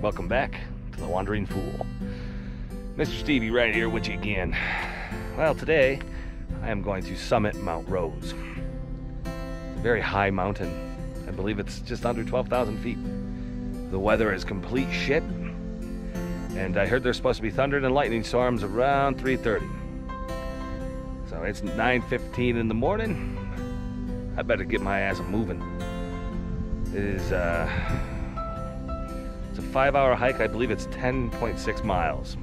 Welcome back to The Wandering Fool. Mr. Stevie right here with you again. Well, today I am going to summit Mount Rose. It's a very high mountain. I believe it's just under 12,000 feet. The weather is complete shit. And I heard there's supposed to be thunder and lightning storms around 3.30. So it's 9.15 in the morning. I better get my ass moving. It is, uh, five hour hike. I believe it's 10.6 miles.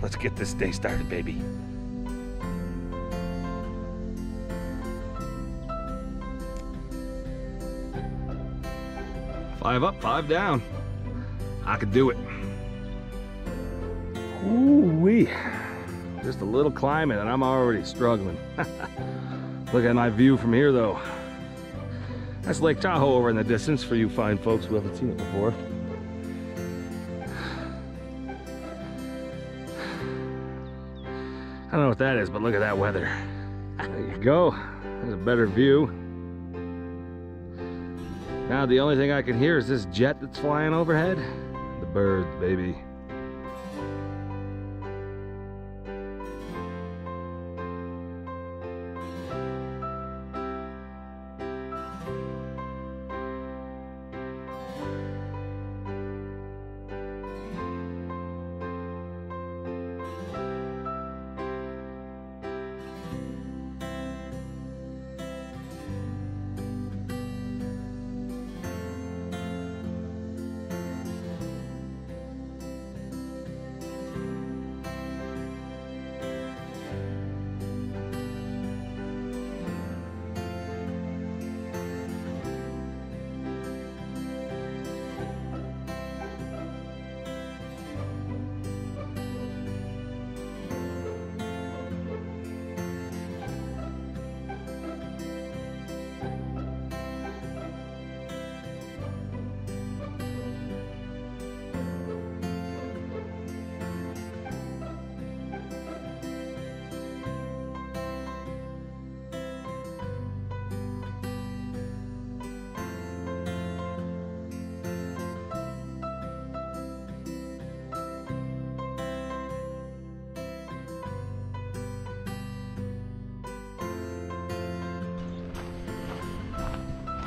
Let's get this day started, baby. Five up, five down. I could do it. Ooh-wee. Just a little climbing and I'm already struggling. Look at my view from here though. That's Lake Tahoe over in the distance for you fine folks who haven't seen it before. Don't know what that is, but look at that weather. There you go. There's a better view. Now the only thing I can hear is this jet that's flying overhead. The birds, baby.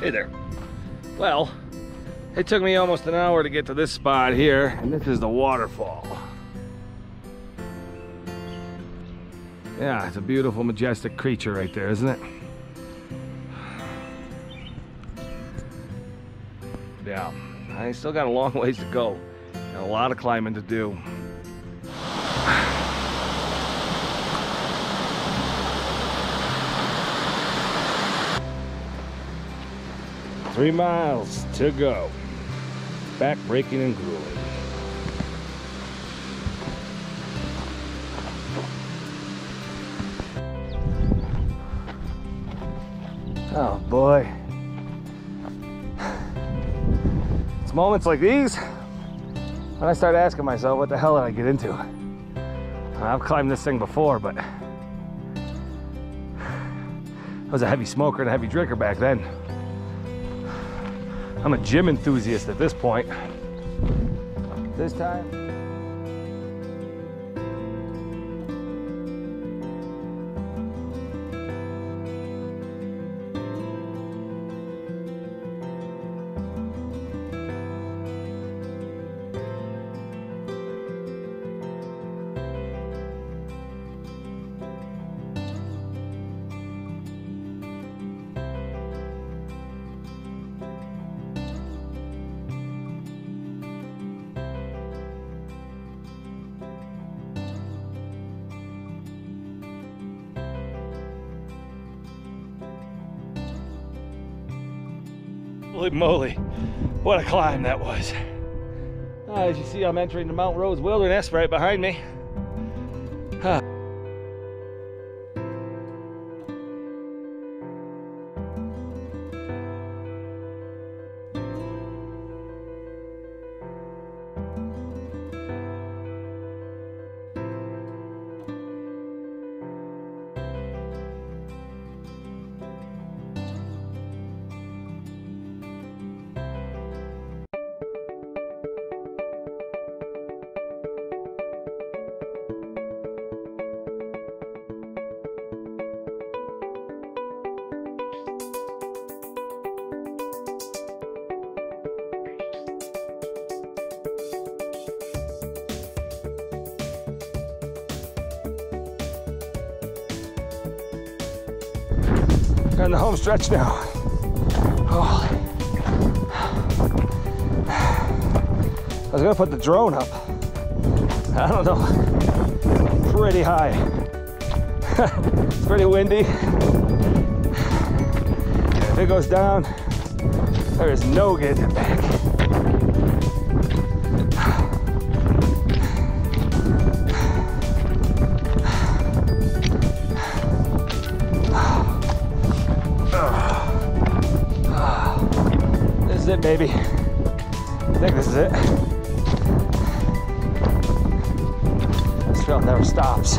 Hey there. Well, it took me almost an hour to get to this spot here, and this is the waterfall. Yeah, it's a beautiful, majestic creature right there, isn't it? Yeah, I still got a long ways to go, and a lot of climbing to do. Three miles to go. Back breaking and grueling. Oh boy. It's moments like these when I start asking myself, what the hell did I get into? I've climbed this thing before, but I was a heavy smoker and a heavy drinker back then. I'm a gym enthusiast at this point. This time. Holy moly, what a climb that was. Uh, as you see, I'm entering the Mount Rose Wilderness right behind me. On the home stretch now. Oh. I was gonna put the drone up. I don't know. Pretty high. it's pretty windy. If it goes down, there is no getting it back. Baby. I think this is it. This trail never stops.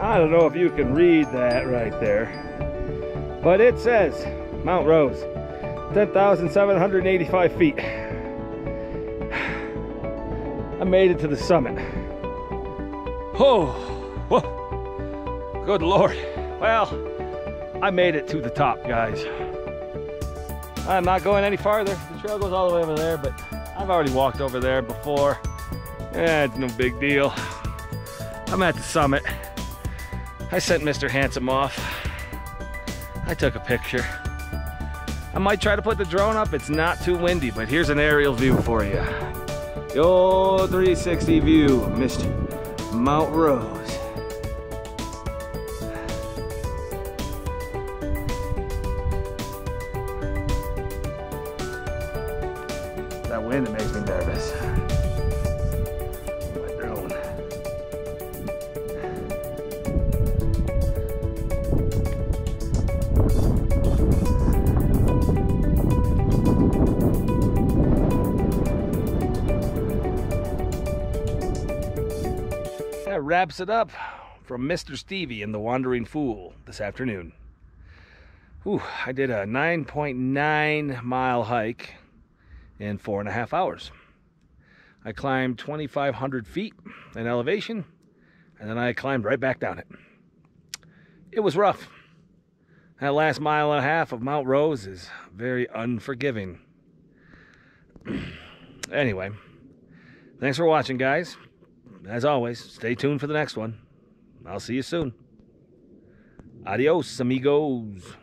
I don't know if you can read that right there, but it says Mount Rose, 10,785 feet. I made it to the summit. Oh, whoa. good Lord. Well, I made it to the top, guys. I'm not going any farther. The trail goes all the way over there, but I've already walked over there before. Yeah, it's no big deal. I'm at the summit. I sent Mr. Handsome off. I took a picture. I might try to put the drone up. It's not too windy, but here's an aerial view for you. Old 360 view, Mr. Mount Rose. That wraps it up from Mr. Stevie and the Wandering Fool this afternoon. Whew, I did a 9.9 mile hike in four and a half hours. I climbed 2,500 feet in elevation, and then I climbed right back down it. It was rough. That last mile and a half of Mount Rose is very unforgiving. anyway, thanks for watching, guys. As always, stay tuned for the next one. I'll see you soon. Adios, amigos.